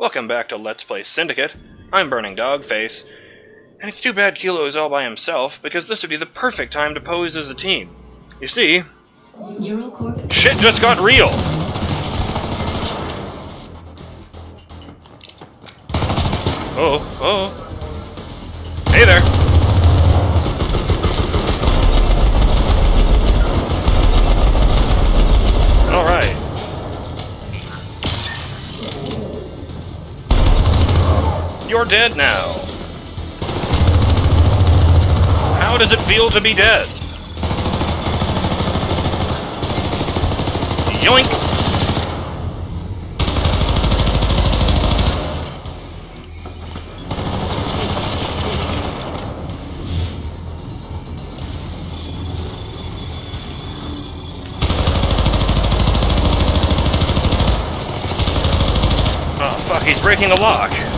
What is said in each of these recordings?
Welcome back to Let's Play Syndicate. I'm Burning Dogface, and it's too bad Kilo is all by himself, because this would be the perfect time to pose as a team. You see, shit just got real! Oh, oh. Hey there! Dead now. How does it feel to be dead? Yoink! Oh fuck, he's breaking a lock.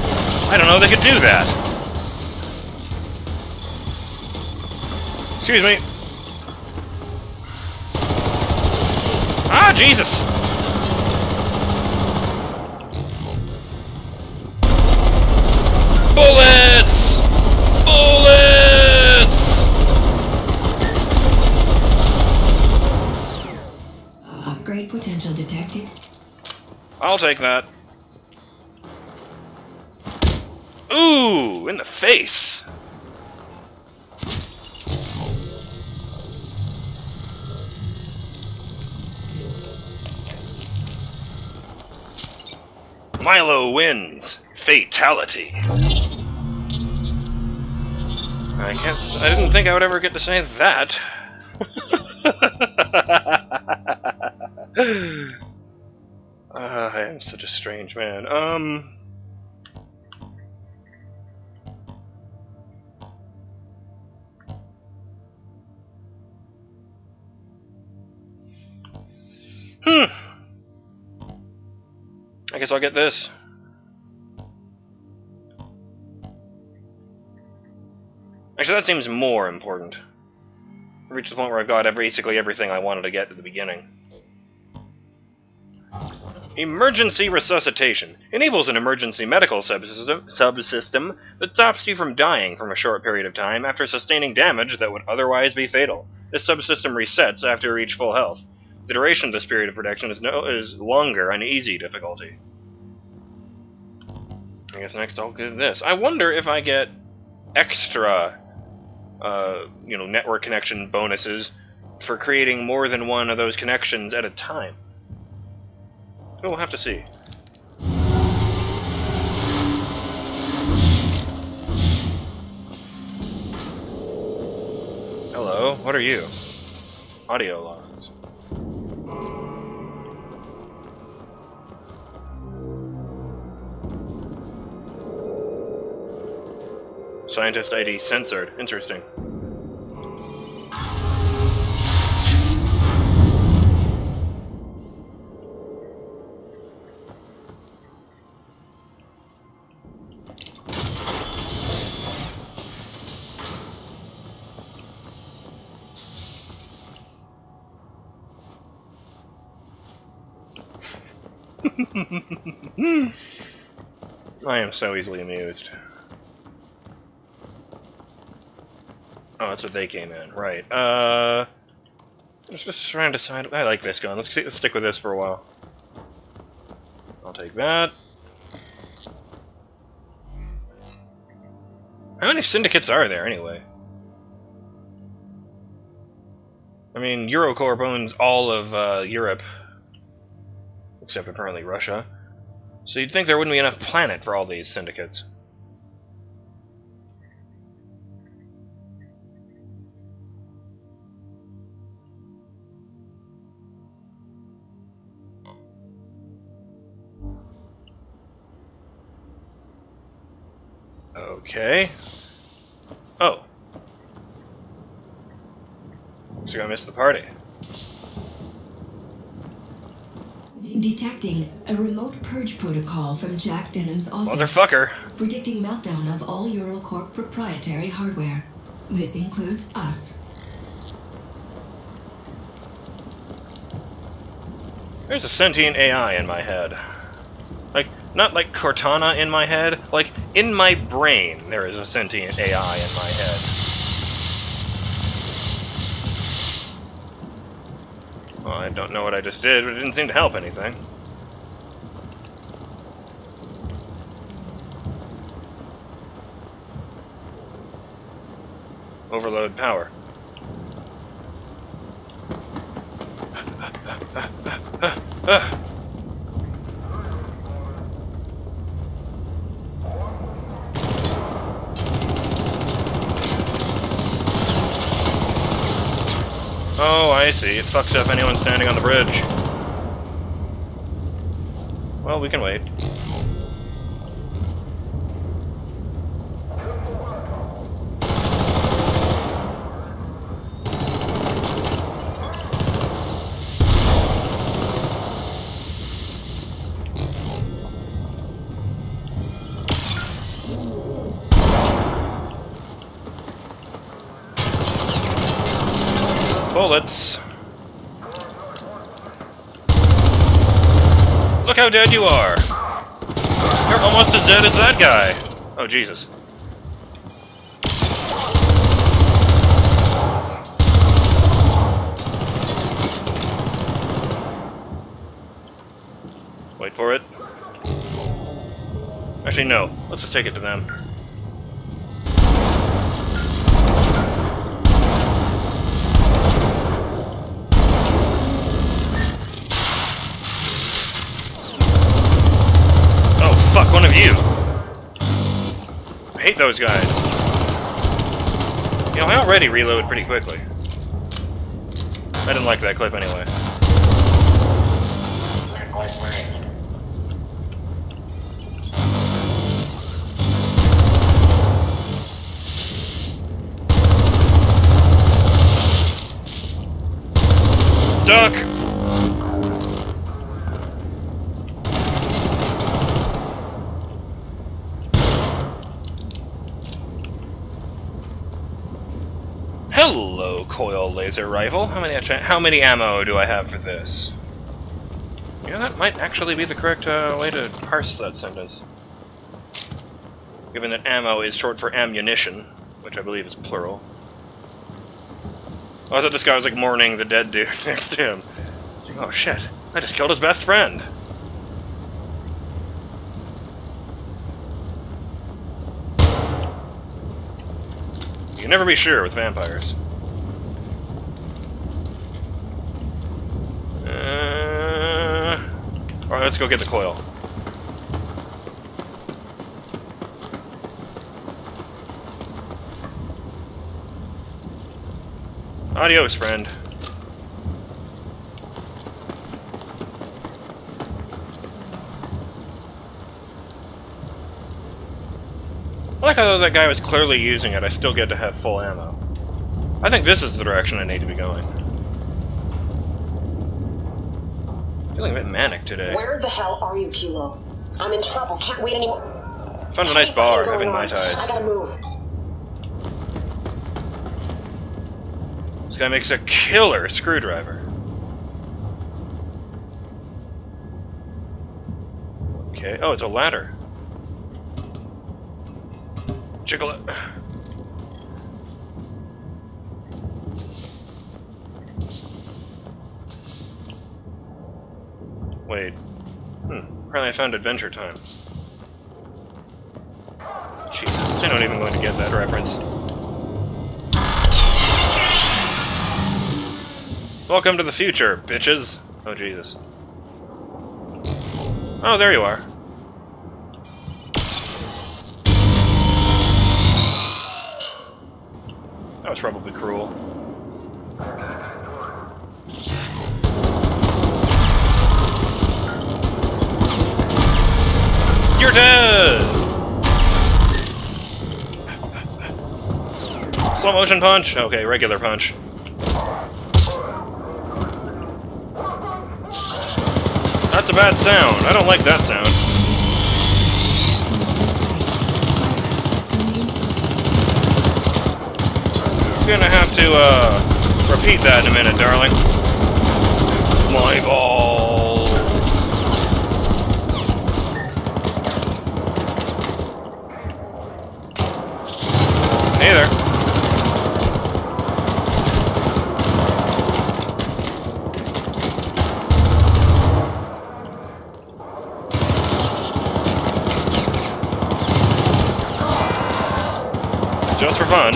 I don't know they could do that. Excuse me. Ah, Jesus! Bullets! Bullets! upgrade potential detected. I'll take that. Ooh, in the face. Milo wins. Fatality. I can't. I didn't think I would ever get to say that. Uh, I am such a strange man. Um. Hmm. I guess I'll get this. Actually, that seems more important. I reached the point where I've got basically everything I wanted to get at the beginning. Emergency resuscitation enables an emergency medical subsystem, subsystem that stops you from dying from a short period of time after sustaining damage that would otherwise be fatal. This subsystem resets after you reach full health. The duration of this period of protection is no is longer on easy difficulty. I guess next I'll get this. I wonder if I get extra, uh, you know, network connection bonuses for creating more than one of those connections at a time. We'll have to see. Hello, what are you? Audio logs. Scientist ID censored. Interesting. I am so easily amused. Oh, that's what they came in. Right. Uh, let's just try and decide. I like this gun. Let's, see, let's stick with this for a while. I'll take that. How many syndicates are there, anyway? I mean, Eurocorp owns all of uh, Europe, except apparently Russia. So you'd think there wouldn't be enough planet for all these syndicates. Okay. Oh. So I missed the party. Detecting a remote purge protocol from Jack Denham's office. Motherfucker. Predicting meltdown of all Eurocorp proprietary hardware. This includes us. There's a sentient AI in my head. Not like Cortana in my head, like, in my brain there is a sentient AI in my head. Well, I don't know what I just did, but it didn't seem to help anything. Overload power. I see. It fucks up anyone standing on the bridge. Well, we can wait. Look how dead you are! You're almost as dead as that guy! Oh, Jesus. Wait for it. Actually, no. Let's just take it to them. Those guys. You know, I already reload pretty quickly. I didn't like that clip anyway. Duck! Hello, coil laser rifle. How many how many ammo do I have for this? You know, that might actually be the correct uh, way to parse that sentence. Given that ammo is short for ammunition, which I believe is plural. Oh, I thought this guy was like mourning the dead dude next to him. Oh shit, I just killed his best friend. You can never be sure with vampires. Uh, Alright, let's go get the coil. Adios, friend. I like how that guy was clearly using it, I still get to have full ammo. I think this is the direction I need to be going. Feeling a bit manic today. Where the hell are you, Kilo? I'm in trouble. Can't wait anymore. Found a nice bar, having my ties. I gotta move. This guy makes a killer screwdriver. Okay, oh, it's a ladder. Jiggle it. Wait. Hmm. Apparently I found Adventure Time. Jesus, they're not even going to get that reference. Welcome to the future, bitches. Oh, Jesus. Oh, there you are. That was probably cruel. You're! Slow motion punch? Okay, regular punch. That's a bad sound. I don't like that sound. I'm gonna have to, uh, repeat that in a minute, darling. My balls. Just for fun.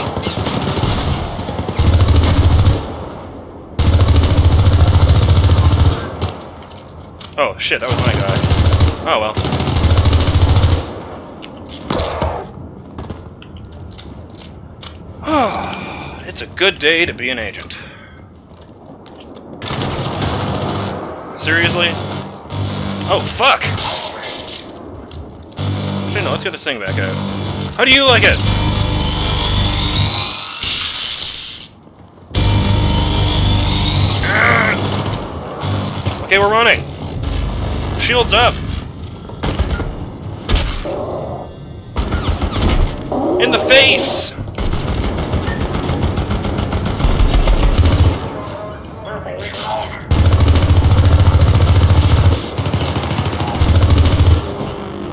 Oh, shit, that was my guy. Oh, well. it's a good day to be an agent. Seriously? Oh, fuck! Actually, no, let's get this thing back out. How do you like it? Okay, we're running. Shields up. In the face!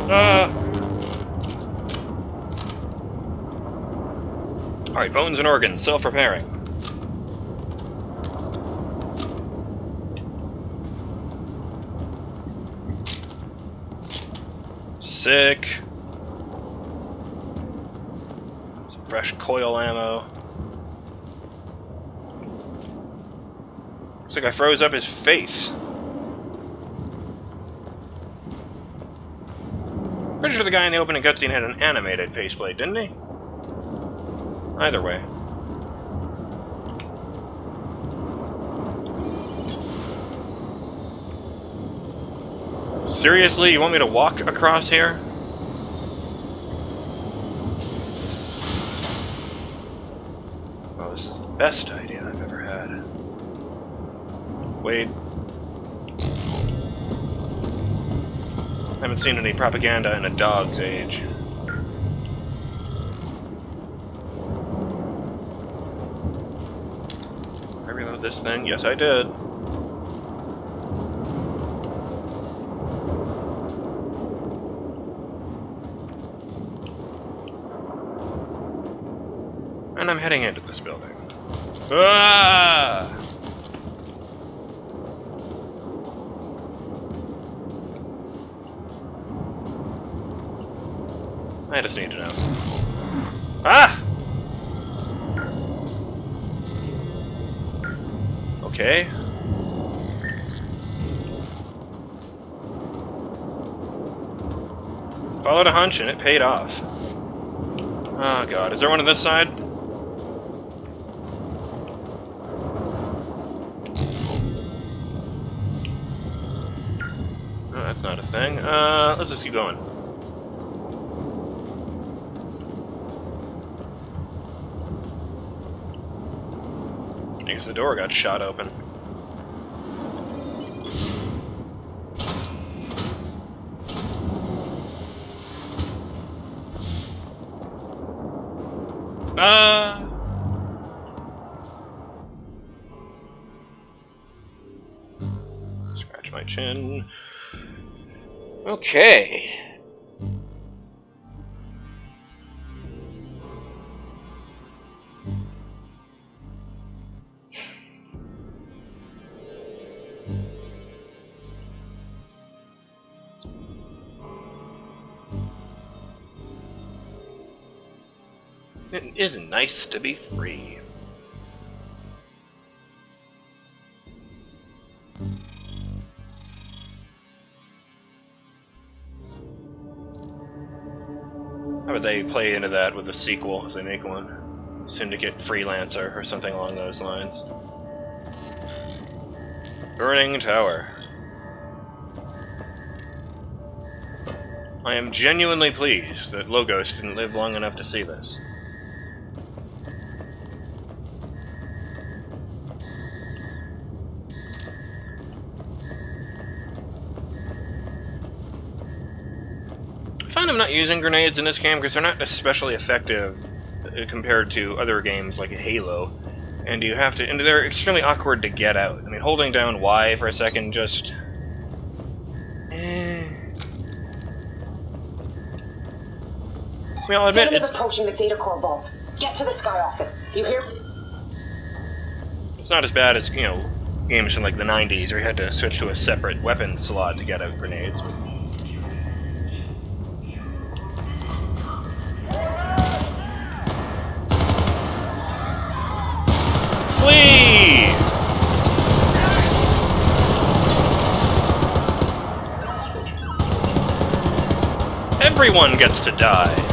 Uh. Alright, bones and organs, self-repairing. Sick. Some fresh coil ammo. Looks like I froze up his face. Pretty sure the guy in the opening cutscene had an animated faceplate, didn't he? Either way. Seriously, you want me to walk across here? Oh, this is the best idea I've ever had. Wait. I Haven't seen any propaganda in a dog's age. I reload this thing? Yes, I did. Heading into this building. Ah! I just need to know. Ah! Okay. Followed a hunch and it paid off. Oh god, is there one on this side? Not a thing. Uh, let's just keep going. I guess the door got shot open. Okay. It is nice to be free. Play into that with a sequel if they make one? Syndicate Freelancer or something along those lines. Burning Tower. I am genuinely pleased that Logos didn't live long enough to see this. I'm not using grenades in this game because they're not especially effective uh, compared to other games like Halo. And you have to, and they're extremely awkward to get out. I mean, holding down Y for a second just. Eh. I mean, I'll admit, Venom is approaching the data core vault. Get to the Sky office. You hear? it's not as bad as, you know, games from like the 90s where you had to switch to a separate weapon slot to get out grenades. Everyone gets to die.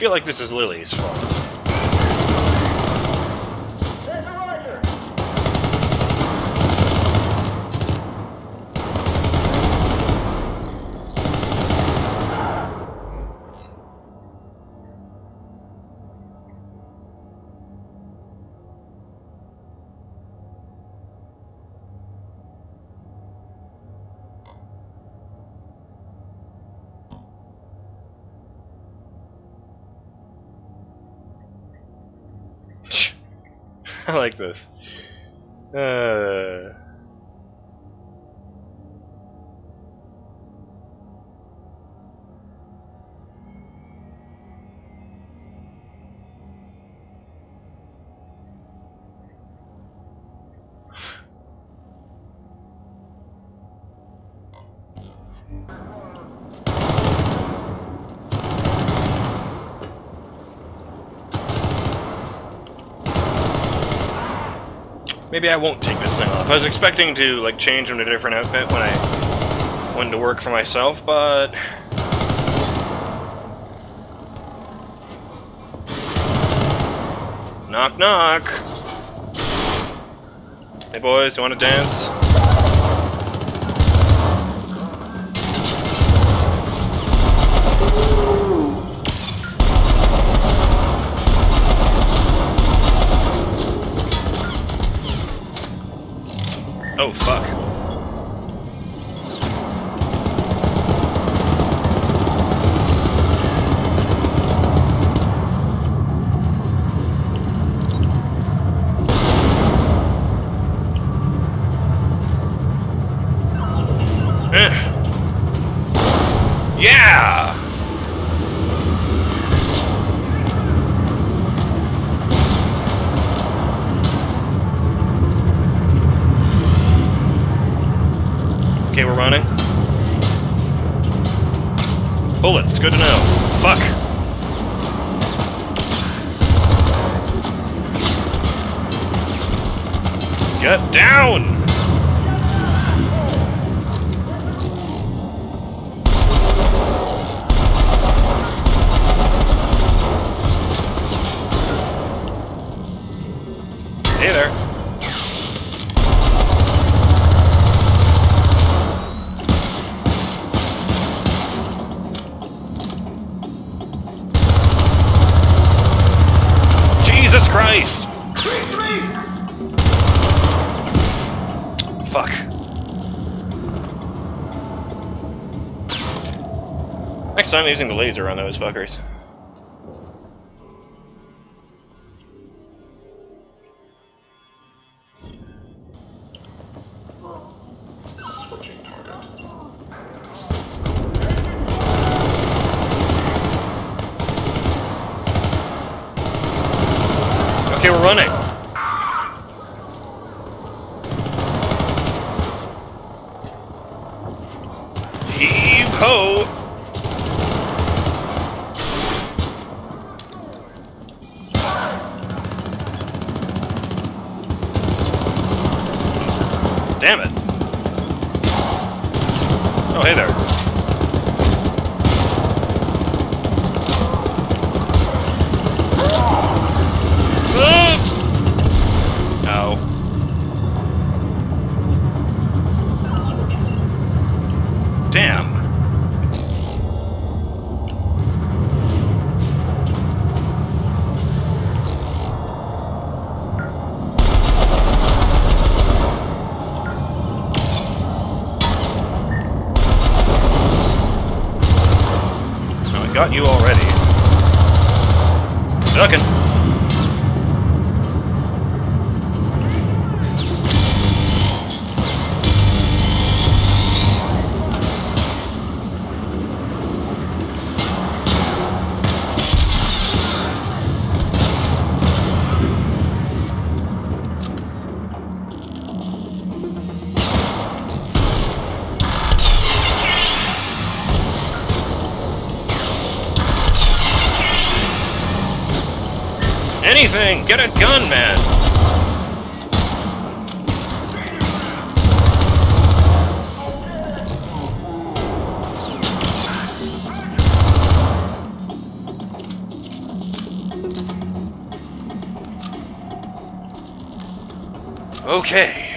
Feel like this is Lily's fault. Like this. Uh, maybe I won't take this thing off. I was expecting to like change into a different outfit when I went to work for myself, but knock knock. Hey boys, you want to dance? Okay, we're running. Bullets, good to know. Fuck. Get down! Fuck. Next time using the laser on those fuckers. Damn it. Oh, hey there. Got you already. Ducking. Get a gun, man! Okay.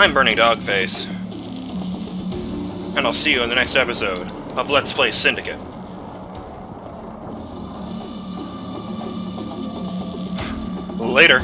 I'm Burning Dogface. And I'll see you in the next episode of Let's Play Syndicate. Later.